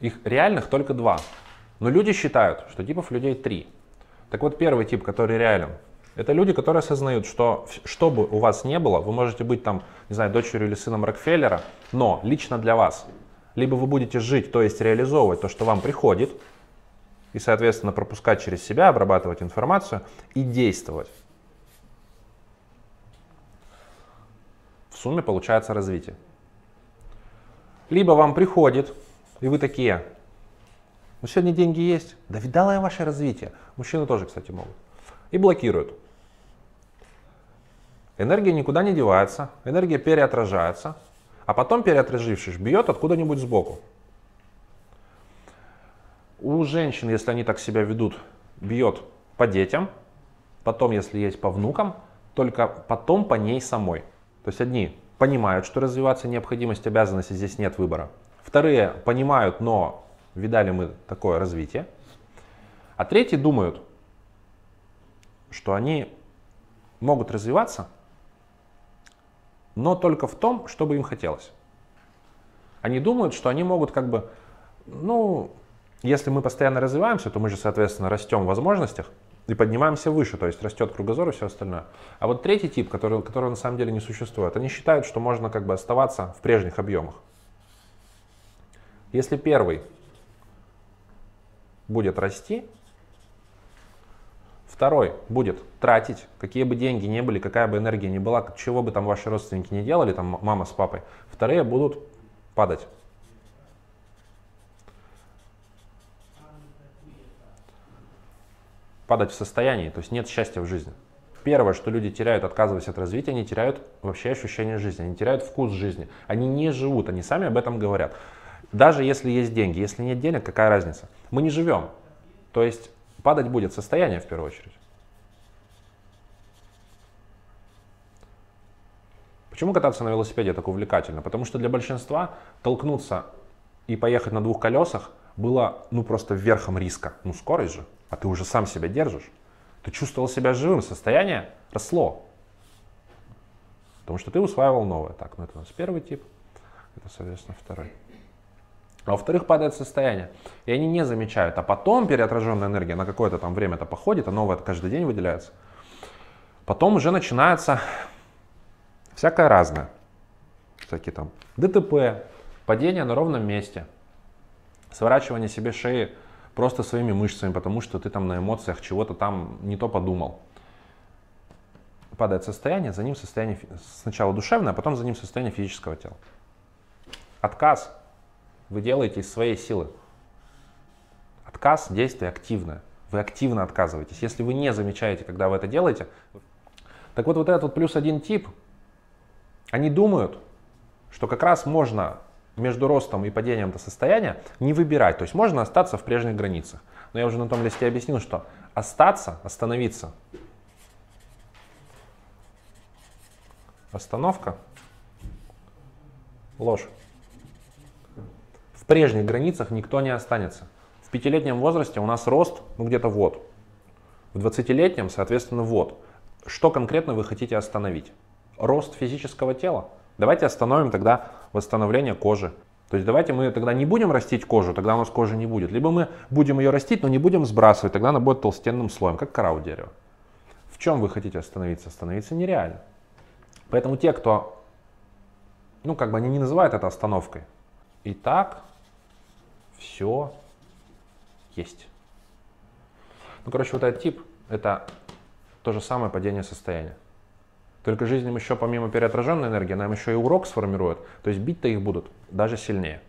Их реальных только два. Но люди считают, что типов людей три. Так вот, первый тип, который реален, это люди, которые осознают, что что бы у вас не было, вы можете быть там, не знаю, дочерью или сыном Рокфеллера, но лично для вас. Либо вы будете жить, то есть реализовывать то, что вам приходит, и, соответственно, пропускать через себя, обрабатывать информацию и действовать. В сумме получается развитие. Либо вам приходит, и вы такие, ну сегодня деньги есть, да видала я ваше развитие. Мужчины тоже, кстати, могут. И блокируют. Энергия никуда не девается, энергия переотражается, а потом переотражившись бьет откуда-нибудь сбоку. У женщин, если они так себя ведут, бьет по детям, потом, если есть по внукам, только потом по ней самой. То есть одни понимают, что развиваться необходимость, обязанности, здесь нет выбора. Вторые понимают, но видали мы такое развитие. А третьи думают, что они могут развиваться, но только в том, чтобы им хотелось. Они думают, что они могут как бы, ну, если мы постоянно развиваемся, то мы же, соответственно, растем в возможностях и поднимаемся выше, то есть растет кругозор и все остальное. А вот третий тип, который, который на самом деле не существует, они считают, что можно как бы оставаться в прежних объемах. Если первый будет расти, второй будет тратить, какие бы деньги ни были, какая бы энергия ни была, чего бы там ваши родственники не делали, там мама с папой, вторые будут падать. падать в состоянии, то есть нет счастья в жизни. Первое, что люди теряют, отказываясь от развития, они теряют вообще ощущение жизни, они теряют вкус жизни. Они не живут, они сами об этом говорят. Даже если есть деньги, если нет денег, какая разница? Мы не живем. То есть падать будет состояние в первую очередь. Почему кататься на велосипеде так увлекательно? Потому что для большинства толкнуться и поехать на двух колесах было ну просто верхом риска. Ну скорость же а ты уже сам себя держишь, ты чувствовал себя живым, состояние росло. Потому что ты усваивал новое. Так, ну это у нас первый тип, это, соответственно, второй. А во-вторых, падает состояние. И они не замечают. А потом переотраженная энергия на какое-то там время-то походит, а новое каждый день выделяется. Потом уже начинается всякое разное. Всякие там ДТП, падение на ровном месте, сворачивание себе шеи просто своими мышцами, потому что ты там на эмоциях чего-то там не то подумал. Падает состояние, за ним состояние сначала душевное, а потом за ним состояние физического тела. Отказ вы делаете из своей силы. Отказ – действие активное. Вы активно отказываетесь. Если вы не замечаете, когда вы это делаете, так вот вот этот вот плюс один тип, они думают, что как раз можно между ростом и падением до состояния не выбирать. То есть можно остаться в прежних границах. Но я уже на том листе объяснил, что остаться, остановиться. Остановка. Ложь. Прежних границах никто не останется. В пятилетнем возрасте у нас рост, ну где-то вот. В 20-летнем, соответственно, вот. Что конкретно вы хотите остановить? Рост физического тела? Давайте остановим тогда восстановление кожи. То есть давайте мы тогда не будем растить кожу, тогда у нас кожи не будет. Либо мы будем ее растить, но не будем сбрасывать, тогда она будет толстенным слоем, как кора у дерева. В чем вы хотите остановиться? Остановиться нереально. Поэтому те, кто, ну как бы они не называют это остановкой. И так все есть. Ну короче, вот этот тип, это то же самое падение состояния. Только жизнь им еще помимо переотраженной энергии, нам еще и урок сформирует. То есть бить-то их будут даже сильнее.